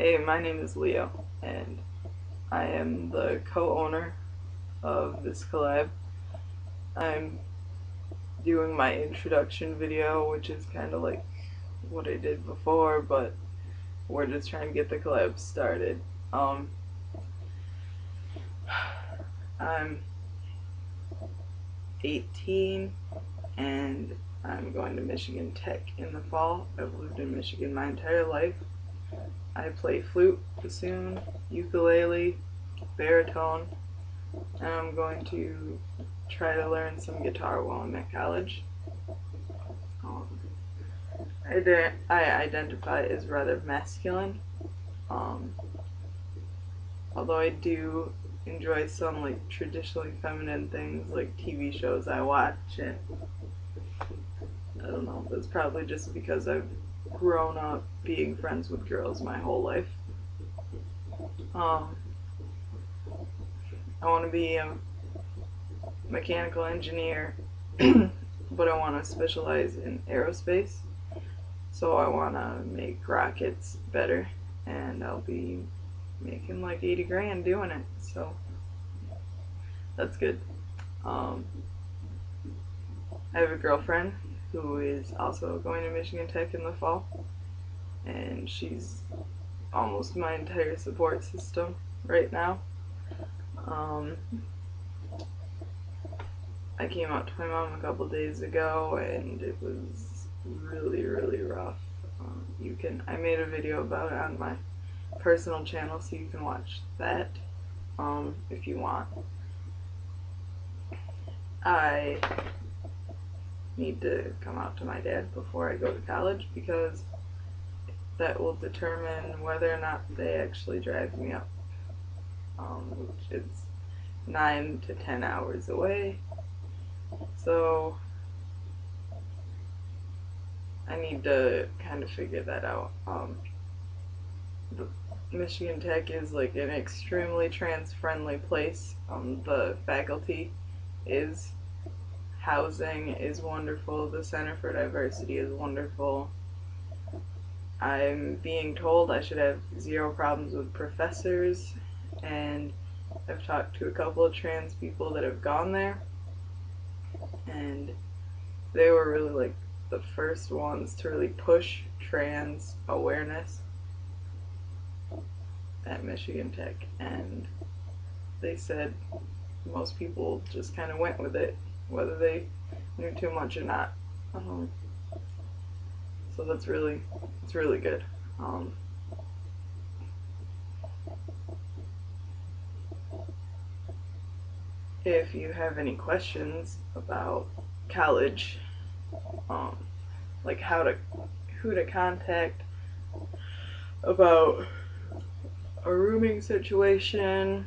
Hey, my name is Leo, and I am the co-owner of this collab. I'm doing my introduction video, which is kind of like what I did before, but we're just trying to get the collab started. Um, I'm 18 and I'm going to Michigan Tech in the fall. I've lived in Michigan my entire life. I play flute, bassoon, ukulele, baritone, and I'm going to try to learn some guitar while I'm at college. Um, I, I identify as rather masculine, um, although I do enjoy some like traditionally feminine things like TV shows I watch and I don't know, it's probably just because I've grown up being friends with girls my whole life. Um, I want to be a mechanical engineer, but I want to specialize in aerospace. So I want to make rockets better, and I'll be making like 80 grand doing it. So that's good. Um, I have a girlfriend who is also going to Michigan Tech in the fall, and she's almost my entire support system right now. Um, I came out to my mom a couple days ago, and it was really, really rough. Um, you can I made a video about it on my personal channel, so you can watch that um, if you want. I need to come out to my dad before I go to college because that will determine whether or not they actually drive me up, um, which is nine to ten hours away. So I need to kind of figure that out. Um, Michigan Tech is like an extremely trans friendly place. Um, the faculty is housing is wonderful. The Center for Diversity is wonderful. I'm being told I should have zero problems with professors, and I've talked to a couple of trans people that have gone there, and they were really like the first ones to really push trans awareness at Michigan Tech, and they said most people just kind of went with it whether they knew too much or not. Um, so that's really, it's really good. Um, if you have any questions about college, um, like how to, who to contact about a rooming situation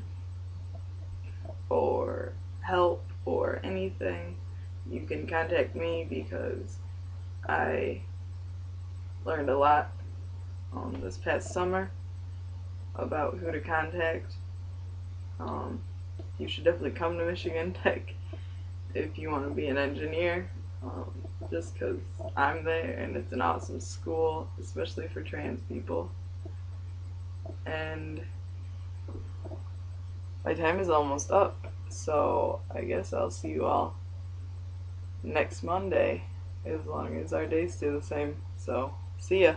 or help or anything, you can contact me because I learned a lot um, this past summer about who to contact. Um, you should definitely come to Michigan Tech if you want to be an engineer, um, just because I'm there and it's an awesome school, especially for trans people. And my time is almost up. So I guess I'll see you all next Monday as long as our days stay the same. So see ya.